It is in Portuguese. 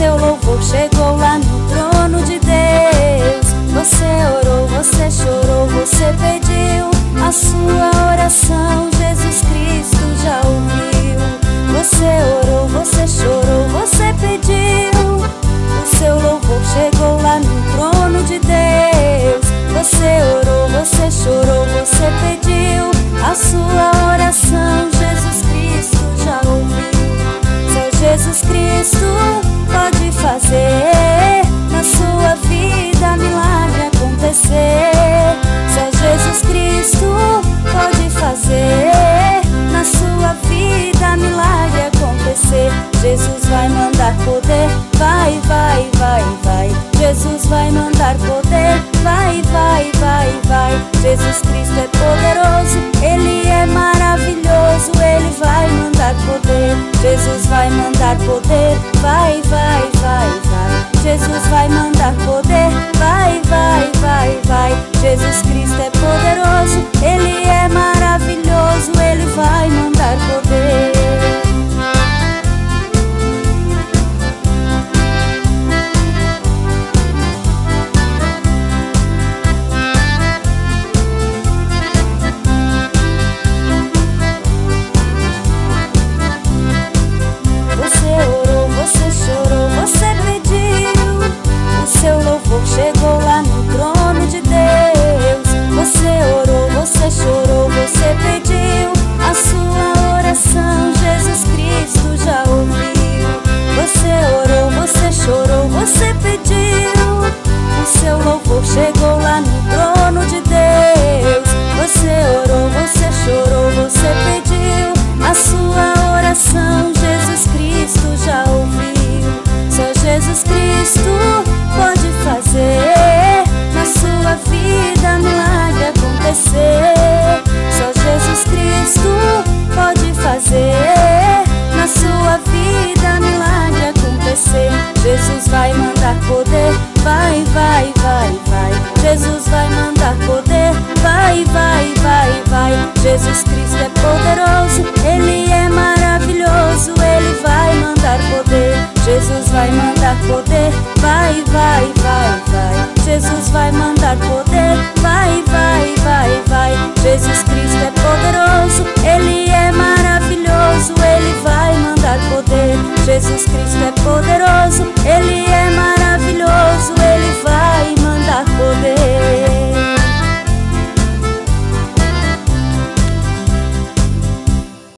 seu louvor chegou lá no trono de Deus. Você orou, você chorou, você pediu. A sua oração Jesus Cristo já ouviu. Você orou, você chorou, você pediu. O seu louvor chegou lá no trono de Deus. Você orou, você chorou, você pediu. A sua oração Jesus Cristo já ouviu. Só Jesus Cristo Jesus vai mandar poder, vai, vai, vai, vai. Jesus Cristo é poderoso, Jesus Cristo pode fazer na sua vida milagre acontecer. Só Jesus Cristo pode fazer na sua vida milagre acontecer. Jesus vai mandar poder, vai, vai, vai, vai. Jesus vai mandar poder, vai, vai, vai, vai. Jesus Cristo Jesus Cristo é poderoso, Ele é maravilhoso, Ele vai mandar poder. Jesus Cristo é poderoso, Ele é